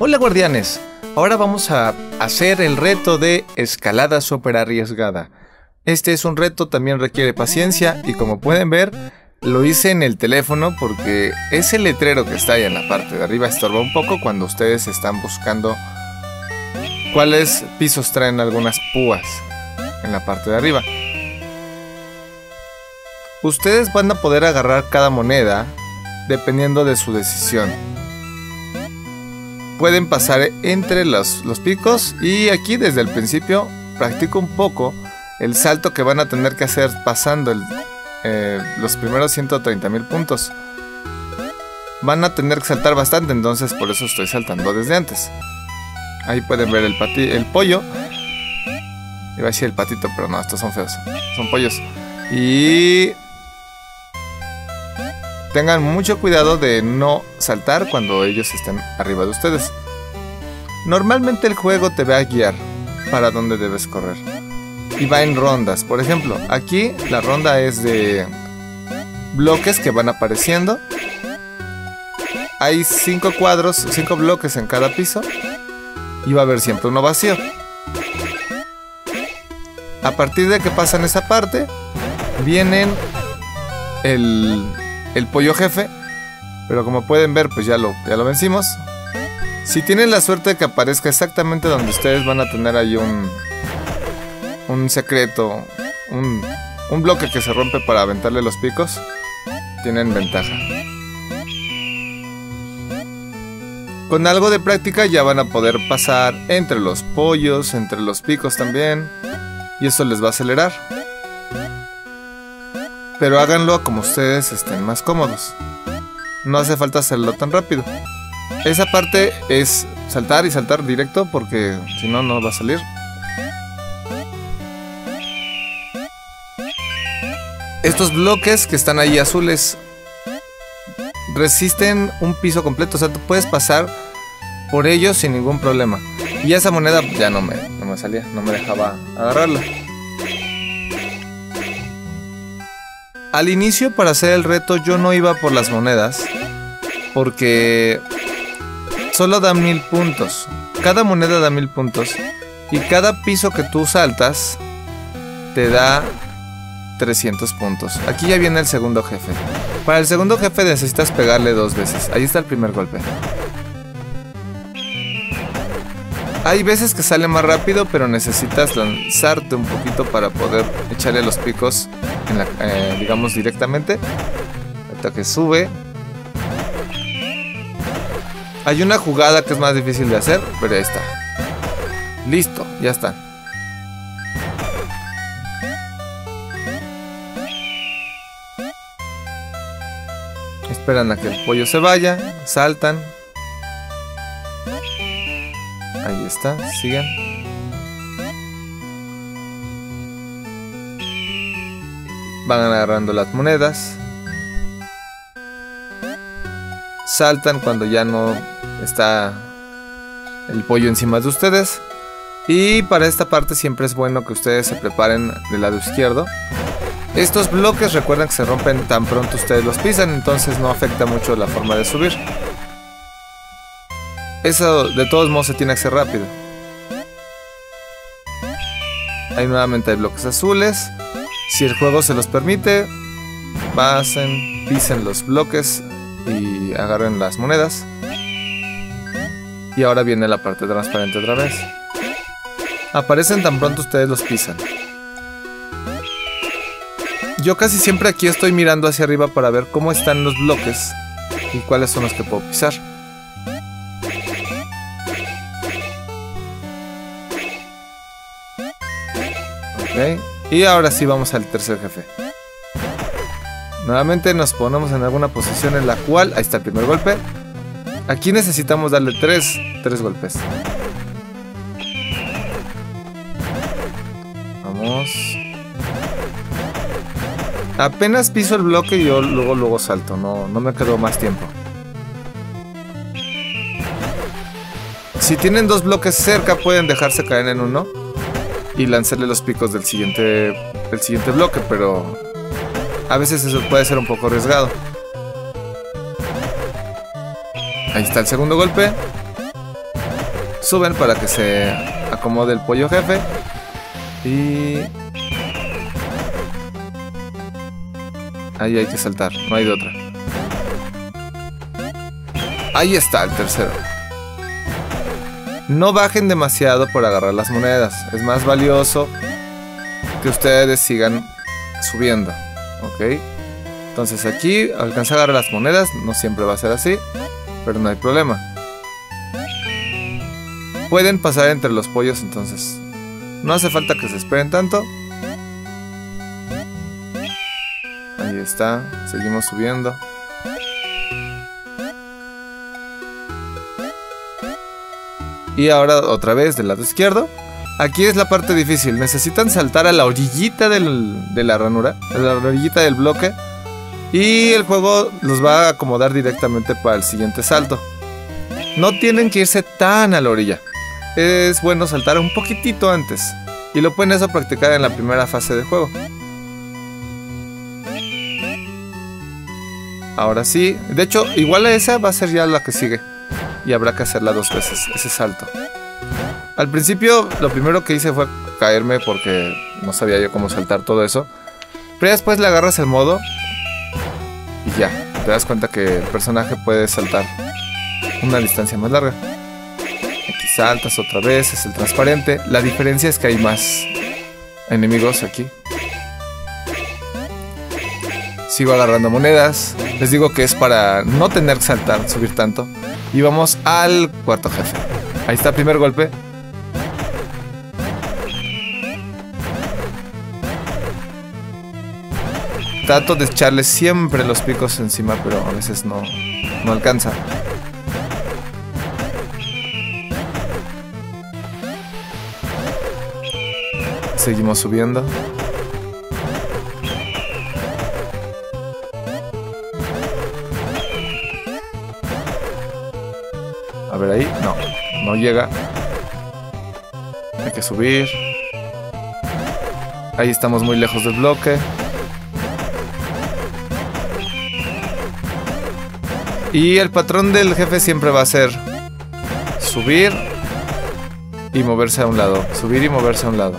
Hola guardianes, ahora vamos a hacer el reto de escalada super arriesgada. Este es un reto, también requiere paciencia y como pueden ver, lo hice en el teléfono porque ese letrero que está ahí en la parte de arriba estorba un poco cuando ustedes están buscando cuáles pisos traen algunas púas en la parte de arriba. Ustedes van a poder agarrar cada moneda dependiendo de su decisión pueden pasar entre los, los picos y aquí desde el principio practico un poco el salto que van a tener que hacer pasando eh, los primeros 130 mil puntos. Van a tener que saltar bastante, entonces por eso estoy saltando desde antes. Ahí pueden ver el, pati el pollo. Iba a decir el patito, pero no, estos son feos. Son pollos. Y tengan mucho cuidado de no saltar cuando ellos estén arriba de ustedes. Normalmente el juego te va a guiar para dónde debes correr. Y va en rondas. Por ejemplo, aquí la ronda es de bloques que van apareciendo. Hay cinco cuadros, cinco bloques en cada piso. Y va a haber siempre uno vacío. A partir de que pasan esa parte, vienen el el pollo jefe. Pero como pueden ver, pues ya lo, ya lo vencimos. Si tienen la suerte de que aparezca exactamente donde ustedes van a tener ahí un, un secreto, un, un bloque que se rompe para aventarle los picos, tienen ventaja. Con algo de práctica ya van a poder pasar entre los pollos, entre los picos también, y eso les va a acelerar pero háganlo como ustedes estén más cómodos. No hace falta hacerlo tan rápido. Esa parte es saltar y saltar directo porque si no, no va a salir. Estos bloques que están ahí azules resisten un piso completo, o sea, tú puedes pasar por ellos sin ningún problema. Y esa moneda ya no me, no me salía, no me dejaba agarrarla. Al inicio para hacer el reto yo no iba por las monedas porque solo da mil puntos. Cada moneda da mil puntos y cada piso que tú saltas te da 300 puntos. Aquí ya viene el segundo jefe. Para el segundo jefe necesitas pegarle dos veces. Ahí está el primer golpe. Hay veces que sale más rápido, pero necesitas lanzarte un poquito para poder echarle los picos, eh, digamos, directamente. Hasta que sube. Hay una jugada que es más difícil de hacer, pero ahí está. Listo, ya está. Esperan a que el pollo se vaya, saltan, Ahí está, sigan. Van agarrando las monedas. Saltan cuando ya no está el pollo encima de ustedes. Y para esta parte siempre es bueno que ustedes se preparen del lado izquierdo. Estos bloques recuerden que se rompen tan pronto ustedes los pisan, entonces no afecta mucho la forma de subir. Eso de todos modos se tiene que hacer rápido. Ahí nuevamente hay bloques azules. Si el juego se los permite, pasen, pisen los bloques y agarren las monedas. Y ahora viene la parte transparente otra vez. Aparecen tan pronto ustedes los pisan. Yo casi siempre aquí estoy mirando hacia arriba para ver cómo están los bloques y cuáles son los que puedo pisar. Y ahora sí vamos al tercer jefe. Nuevamente nos ponemos en alguna posición en la cual... Ahí está el primer golpe. Aquí necesitamos darle tres, tres golpes. Vamos. Apenas piso el bloque y yo luego luego salto. No, no me quedo más tiempo. Si tienen dos bloques cerca pueden dejarse caer en uno y lanzarle los picos del siguiente, del siguiente bloque, pero a veces eso puede ser un poco arriesgado. Ahí está el segundo golpe. suben para que se acomode el pollo jefe. Y... Ahí hay que saltar, no hay de otra. Ahí está el tercero. No bajen demasiado por agarrar las monedas. Es más valioso que ustedes sigan subiendo. ¿Ok? Entonces aquí alcanza a agarrar las monedas. No siempre va a ser así. Pero no hay problema. Pueden pasar entre los pollos entonces. No hace falta que se esperen tanto. Ahí está. Seguimos subiendo. Y ahora otra vez del lado izquierdo. Aquí es la parte difícil. Necesitan saltar a la orillita de la ranura. A la orillita del bloque. Y el juego los va a acomodar directamente para el siguiente salto. No tienen que irse tan a la orilla. Es bueno saltar un poquitito antes. Y lo pueden eso practicar en la primera fase de juego. Ahora sí. De hecho, igual a esa va a ser ya la que sigue y habrá que hacerla dos veces, ese salto. Al principio lo primero que hice fue caerme porque no sabía yo cómo saltar todo eso. Pero después le agarras el modo y ya, te das cuenta que el personaje puede saltar una distancia más larga. Aquí saltas otra vez, es el transparente. La diferencia es que hay más enemigos aquí. Sigo agarrando monedas. Les digo que es para no tener que saltar, subir tanto. Y vamos al cuarto jefe. Ahí está primer golpe. Trato de echarle siempre los picos encima, pero a veces no, no alcanza. Seguimos subiendo. Ahí. No, no llega. Hay que subir. Ahí estamos muy lejos del bloque. Y el patrón del jefe siempre va a ser subir y moverse a un lado. Subir y moverse a un lado.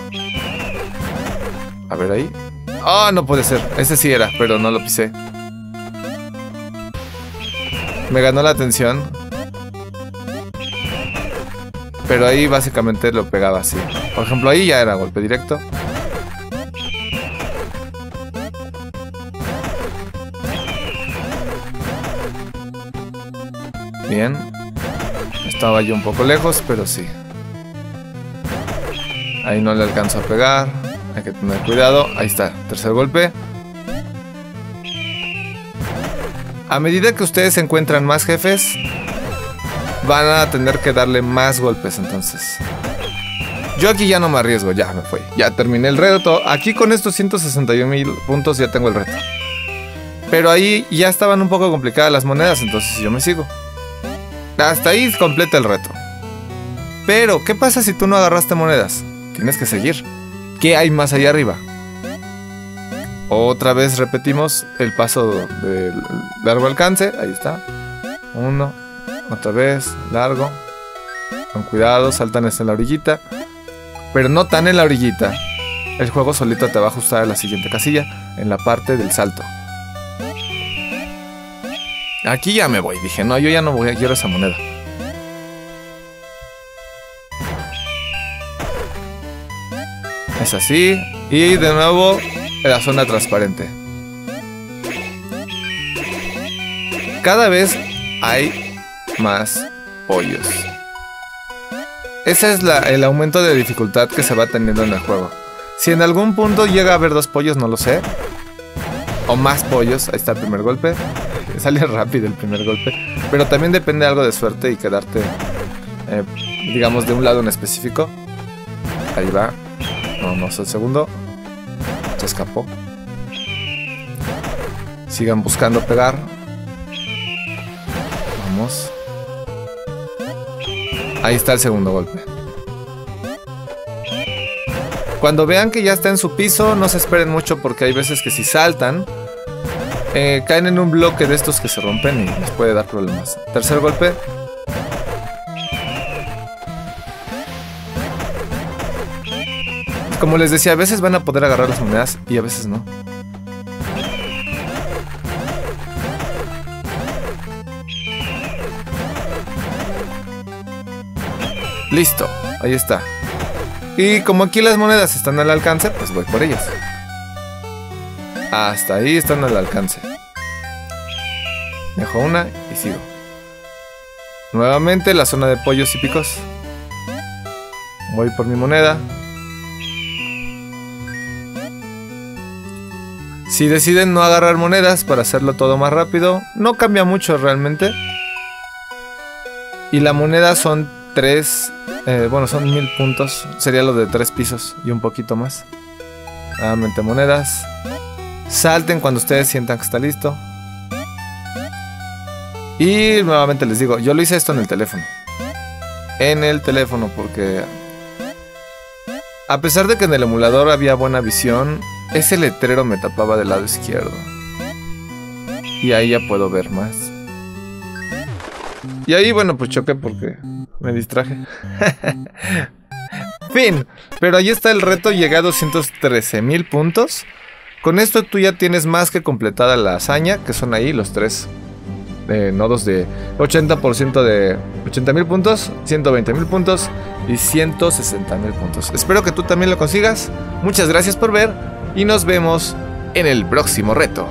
A ver ahí. Ah, no puede ser. Ese sí era, pero no lo pisé. Me ganó la atención. Pero ahí básicamente lo pegaba así. Por ejemplo, ahí ya era golpe directo. Bien. Estaba yo un poco lejos, pero sí. Ahí no le alcanzo a pegar. Hay que tener cuidado. Ahí está. Tercer golpe. A medida que ustedes encuentran más jefes, van a tener que darle más golpes entonces. Yo aquí ya no me arriesgo, ya me fui. Ya terminé el reto. Aquí con estos 161 mil puntos ya tengo el reto. Pero ahí ya estaban un poco complicadas las monedas, entonces yo me sigo. Hasta ahí completa el reto. Pero, ¿qué pasa si tú no agarraste monedas? Tienes que seguir. ¿Qué hay más allá arriba? Otra vez repetimos el paso de largo alcance. Ahí está. Uno, otra vez, largo. Con cuidado, saltan en la orillita. Pero no tan en la orillita. El juego solito te va a ajustar a la siguiente casilla, en la parte del salto. Aquí ya me voy. Dije, no, yo ya no voy a quiero esa moneda. Es así. Y de nuevo, la zona transparente. Cada vez hay más pollos. Ese es el aumento de dificultad que se va teniendo en el juego. Si en algún punto llega a haber dos pollos, no lo sé. O más pollos, ahí está el primer golpe. Sale rápido el primer golpe. Pero también depende algo de suerte y quedarte, eh, digamos, de un lado en específico. Ahí va. Vamos al segundo. Se escapó. Sigan buscando pegar. Vamos. Ahí está el segundo golpe. Cuando vean que ya está en su piso, no se esperen mucho porque hay veces que si saltan, eh, caen en un bloque de estos que se rompen y les puede dar problemas. Tercer golpe. Como les decía, a veces van a poder agarrar las monedas y a veces no. Listo, ahí está. Y como aquí las monedas están al alcance, pues voy por ellas. Hasta ahí están al alcance. Dejo una y sigo. Nuevamente la zona de pollos y picos. Voy por mi moneda. Si deciden no agarrar monedas para hacerlo todo más rápido, no cambia mucho realmente. Y la moneda son 3, eh, bueno, son mil puntos. Sería lo de 3 pisos y un poquito más. Nuevamente monedas. Salten cuando ustedes sientan que está listo. Y nuevamente les digo, yo lo hice esto en el teléfono. En el teléfono porque... A pesar de que en el emulador había buena visión, ese letrero me tapaba del lado izquierdo. Y ahí ya puedo ver más. Y ahí, bueno, pues choqué porque me distraje. fin. Pero ahí está el reto, llegué a 213 mil puntos. Con esto tú ya tienes más que completada la hazaña, que son ahí los tres eh, nodos de 80% de 80 mil puntos, 120 mil puntos y 160 mil puntos. Espero que tú también lo consigas. Muchas gracias por ver y nos vemos en el próximo reto.